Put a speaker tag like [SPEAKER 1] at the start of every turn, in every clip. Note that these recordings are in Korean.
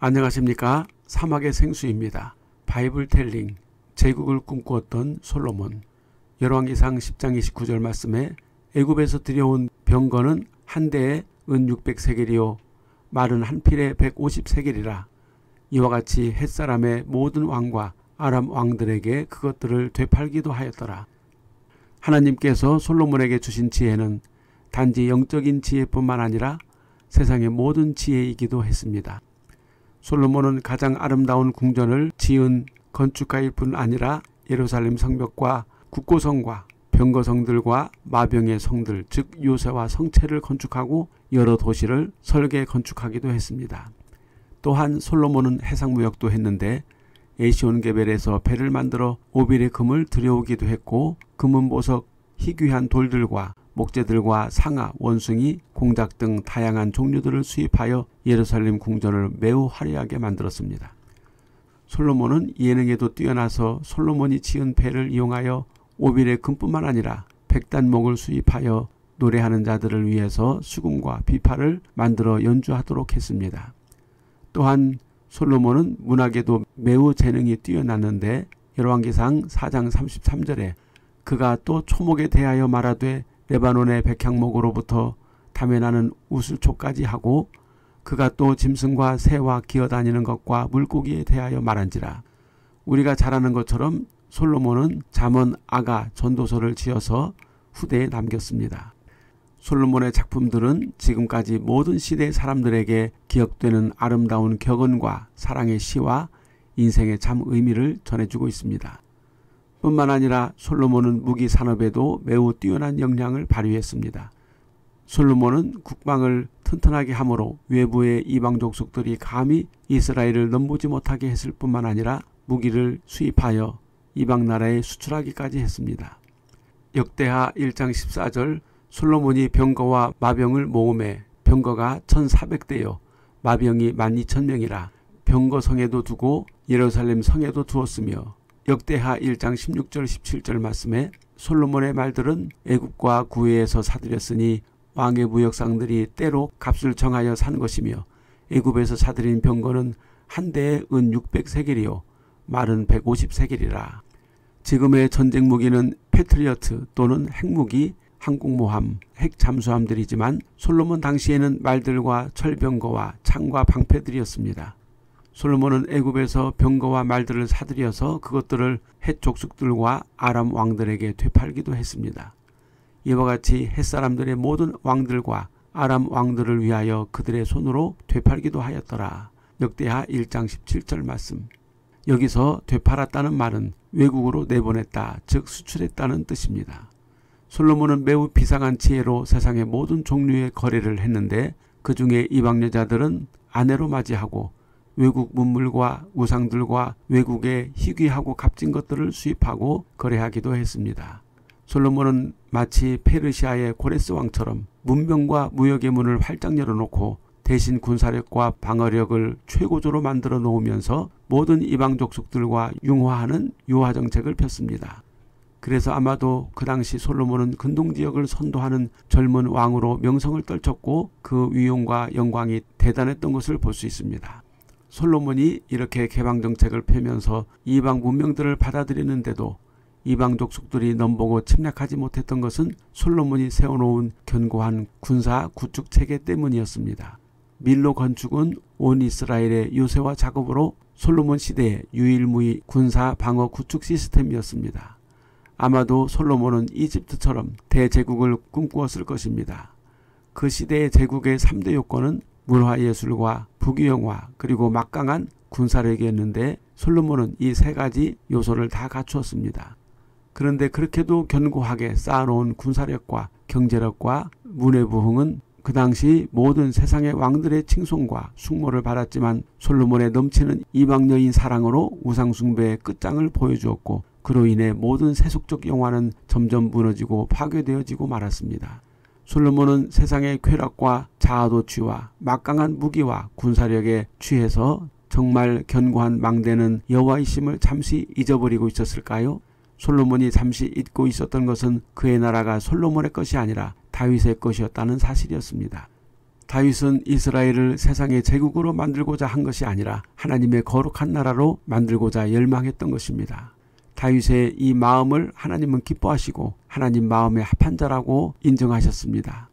[SPEAKER 1] 안녕하십니까 사막의 생수입니다. 바이블 텔링 제국을 꿈꾸었던 솔로몬 열왕기상 10장 29절 말씀에 애굽에서 들여온 병거는 한 대에 은 600세겔이요 말은 한 필에 150세겔이라 이와 같이 햇사람의 모든 왕과 아람 왕들에게 그것들을 되팔기도 하였더라. 하나님께서 솔로몬에게 주신 지혜는 단지 영적인 지혜뿐만 아니라 세상의 모든 지혜이기도 했습니다. 솔로몬은 가장 아름다운 궁전을 지은 건축가일 뿐 아니라 예루살렘 성벽과 국고성과 병거성들과 마병의 성들 즉 요새와 성체를 건축하고 여러 도시를 설계 건축하기도 했습니다. 또한 솔로몬은 해상무역도 했는데 에시온게벨에서 배를 만들어 오빌의 금을 들여오기도 했고 금은 보석, 희귀한 돌들과 목재들과 상아, 원숭이, 공작 등 다양한 종류들을 수입하여 예루살렘 궁전을 매우 화려하게 만들었습니다. 솔로몬은 예능에도 뛰어나서 솔로몬이 지은 배를 이용하여 오빌의 금뿐만 아니라 백단목을 수입하여 노래하는 자들을 위해서 수금과 비파를 만들어 연주하도록 했습니다. 또한 솔로몬은 문학에도 매우 재능이 뛰어났는데 열왕기상 4장 33절에 그가 또 초목에 대하여 말하되 레바논의 백향목으로부터 담에나는 우슬초까지 하고 그가 또 짐승과 새와 기어다니는 것과 물고기에 대하여 말한지라 우리가 잘 아는 것처럼 솔로몬은 잠언 아가 전도서를 지어서 후대에 남겼습니다. 솔로몬의 작품들은 지금까지 모든 시대 사람들에게 기억되는 아름다운 격언과 사랑의 시와 인생의 참 의미를 전해주고 있습니다. 뿐만 아니라 솔로몬은 무기 산업에도 매우 뛰어난 역량을 발휘했습니다. 솔로몬은 국방을 튼튼하게 함으로 외부의 이방 족속들이 감히 이스라엘을 넘보지 못하게 했을 뿐만 아니라 무기를 수입하여 이방 나라에 수출하기까지 했습니다. 역대하 1장 14절 솔로몬이 병거와 마병을 모음해 병거가 1400대요 마병이 12,000명이라 병거 성에도 두고 예루살렘 성에도 두었으며 역대하 1장 16절 17절 말씀에 솔로몬의 말들은 애국과 구해에서 사들였으니 왕의 무역상들이 때로 값을 정하여 산 것이며 애굽에서 사들인 병거는 한 대에 은 600세겔이요 말은 150세겔이라. 지금의 전쟁 무기는 패트리어트 또는 핵무기, 항공모함, 핵잠수함들이지만 솔로몬 당시에는 말들과 철병거와 창과 방패들이었습니다. 솔로몬은 애굽에서 병거와 말들을 사들여서 그것들을 헷 족속들과 아람 왕들에게 되팔기도 했습니다. 이와 같이 햇사람들의 모든 왕들과 아람 왕들을 위하여 그들의 손으로 되팔기도 하였더라. 역대하 1장 17절 말씀. 여기서 되팔았다는 말은 외국으로 내보냈다, 즉 수출했다는 뜻입니다. 솔로몬은 매우 비상한 지혜로 세상의 모든 종류의 거래를 했는데 그 중에 이방 여자들은 아내로 맞이하고 외국 문물과 우상들과 외국의 희귀하고 값진 것들을 수입하고 거래하기도 했습니다. 솔로몬은 마치 페르시아의 고레스 왕처럼 문명과 무역의 문을 활짝 열어놓고 대신 군사력과 방어력을 최고조로 만들어 놓으면서 모든 이방 족속들과 융화하는 유화 정책을 폈습니다. 그래서 아마도 그 당시 솔로몬은 근동 지역을 선도하는 젊은 왕으로 명성을 떨쳤고 그 위용과 영광이 대단했던 것을 볼 수 있습니다. 솔로몬이 이렇게 개방 정책을 펴면서 이방 문명들을 받아들이는데도 이방 족 속들이 넘보고 침략하지 못했던 것은 솔로몬이 세워놓은 견고한 군사 구축 체계 때문이었습니다. 밀로 건축은 온 이스라엘의 요새와 작업으로 솔로몬 시대의 유일무이 군사 방어 구축 시스템이었습니다. 아마도 솔로몬은 이집트처럼 대제국을 꿈꾸었을 것입니다. 그 시대의 제국의 3대 요건은 문화예술과 부귀영화 그리고 막강한 군사력이 었는데 솔로몬은 이 세 가지 요소를 다 갖추었습니다. 그런데 그렇게도 견고하게 쌓아놓은 군사력과 경제력과 문해부흥은 그 당시 모든 세상의 왕들의 칭송과 숙모를 받았지만 솔로몬의 넘치는 이방 여인 사랑으로 우상숭배의 끝장을 보여주었고 그로 인해 모든 세속적 영화는 점점 무너지고 파괴되어지고 말았습니다. 솔로몬은 세상의 쾌락과 자아도취와 막강한 무기와 군사력에 취해서 정말 견고한 망대는 여호와이심을 잠시 잊어버리고 있었을까요? 솔로몬이 잠시 잊고 있었던 것은 그의 나라가 솔로몬의 것이 아니라 다윗의 것이었다는 사실이었습니다. 다윗은 이스라엘을 세상의 제국으로 만들고자 한 것이 아니라 하나님의 거룩한 나라로 만들고자 열망했던 것입니다. 다윗의 이 마음을 하나님은 기뻐하시고 하나님 마음에 합한 자라고 인정하셨습니다.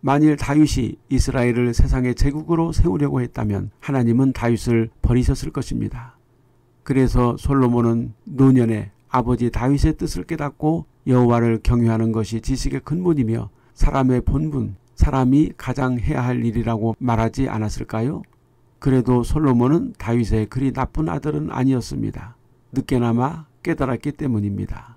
[SPEAKER 1] 만일 다윗이 이스라엘을 세상의 제국으로 세우려고 했다면 하나님은 다윗을 버리셨을 것입니다. 그래서 솔로몬은 노년에 아버지 다윗의 뜻을 깨닫고 여호와를 경유하는 것이 지식의 근본이며 사람의 본분, 사람이 가장 해야 할 일이라고 말하지 않았을까요? 그래도 솔로몬은 다윗의 그리 나쁜 아들은 아니었습니다. 늦게나마 깨달았기 때문입니다.